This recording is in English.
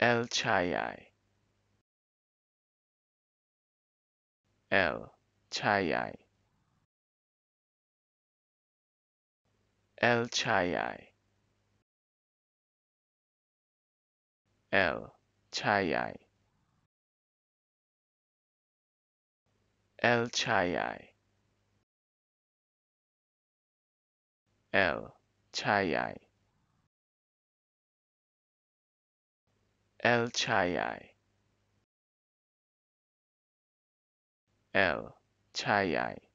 El Chayai El Chayai El Chayai El Chayai El Chayai El Chayai El Chayai El Chayai